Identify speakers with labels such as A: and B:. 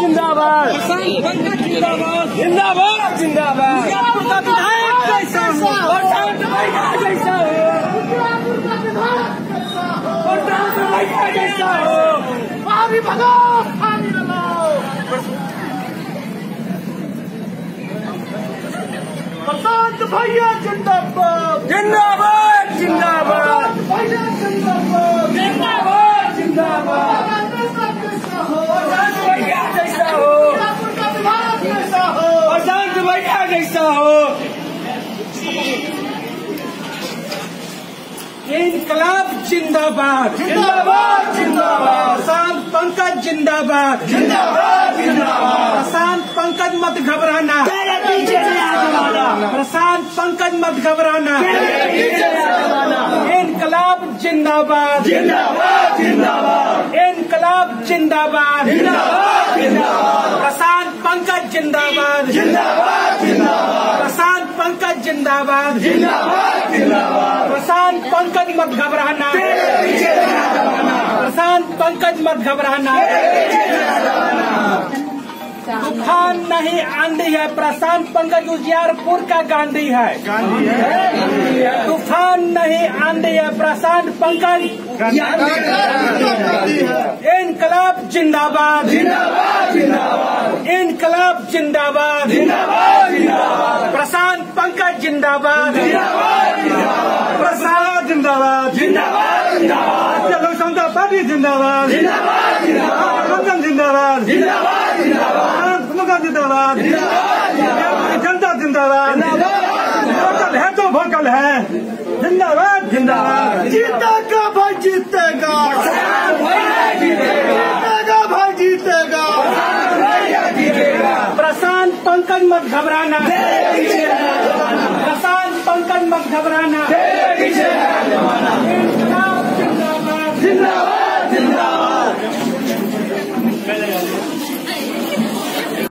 A: जिंदाबाद।
B: जिंदाबाद
A: जिंदाबाद जिंदाबाद
B: कैसा हो
A: जैसा हो जैसा हो
C: प्रशांत भैया जिंदाबाद
A: जिंदाबाद जिंदाबाद और शांत भैया जैसा हो
C: का विधायक कैसा हो
A: और शांत जैसा हो। इनकलाब जिंदाबाद।
C: जिंदाबाद जिंदाबाद।
A: प्रशांत पंकज जिंदाबाद।
C: जिंदाबाद जिंदाबाद।
A: प्रशांत पंकज मत घबराना। प्रशांत पंकज मत घबराना। इनकलाब जिंदाबाद।
C: जिंदाबाद जिंदाबाद।
A: इनकलाब जिंदाबाद।
C: जिंदाबाद जिंदाबाद।
A: प्रशांत पंकज जिंदाबाद।
C: जिंदाबाद। जिंदाबाद।
A: जिंदाबाद
C: जिंदाबाद।
A: प्रशांत पंकज मत घबराना। प्रशांत पंकज मत घबराना। तूफ़ान नहीं आंधी है प्रशांत पंकज उजियारपुर का गांधी है। तूफ़ान नहीं आंधी है प्रशांत पंकज इनकलाब जिंदाबाद।
C: जिंदाबाद जिंदाबाद।
A: इनकलाब जिंदाबाद
C: जिंदाबाद। जिंदाबाद।
A: जिंदाबाद
C: जिंदाबाद।
A: प्रसाद जिंदाबाद। लोक समता पार्टी जिंदाबाद।
C: जिंदाबाद जिंदाबाद।
A: जिंदाबाद।
C: जिंदाबाद जिंदाबाद।
A: जिंदाबाद। जनता जिंदाबाद। वोकल है तो वोकल है। जिंदाबाद जिंदाबाद।
C: जीतेगा भाई जीतेगा। जीतेगा भाई जीतेगा।
A: प्रशांत पंकज मत घबराना। पंकज मत घबराना